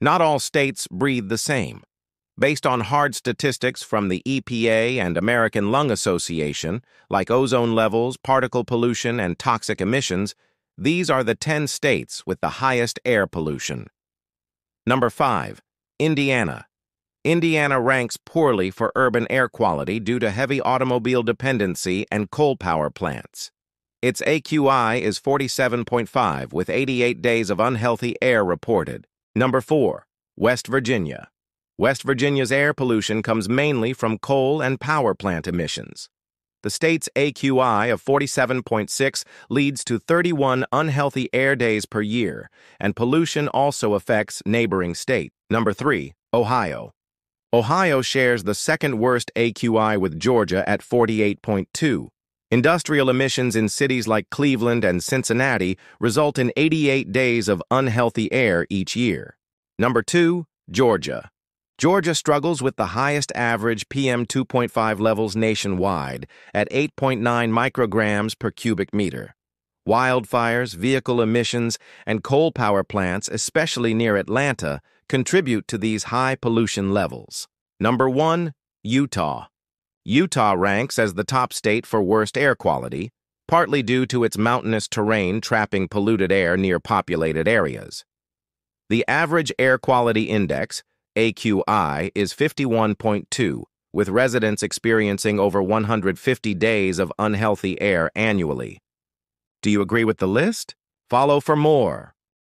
Not all states breathe the same. Based on hard statistics from the EPA and American Lung Association, like ozone levels, particle pollution, and toxic emissions, these are the 10 states with the highest air pollution. Number 5. Indiana. Indiana ranks poorly for urban air quality due to heavy automobile dependency and coal power plants. Its AQI is 47.5 with 88 days of unhealthy air reported. Number 4. West Virginia. West Virginia's air pollution comes mainly from coal and power plant emissions. The state's AQI of 47.6 leads to 31 unhealthy air days per year, and pollution also affects neighboring states. Number 3. Ohio. Ohio shares the second worst AQI with Georgia at 48.2. Industrial emissions in cities like Cleveland and Cincinnati result in 88 days of unhealthy air each year. Number 2. Georgia. Georgia struggles with the highest average PM 2.5 levels nationwide at 8.9 micrograms per cubic meter. Wildfires, vehicle emissions, and coal power plants, especially near Atlanta, contribute to these high pollution levels. Number 1. Utah. Utah ranks as the top state for worst air quality, partly due to its mountainous terrain trapping polluted air near populated areas. The average air quality index, AQI is 51.2, with residents experiencing over 150 days of unhealthy air annually. Do you agree with the list? Follow for more.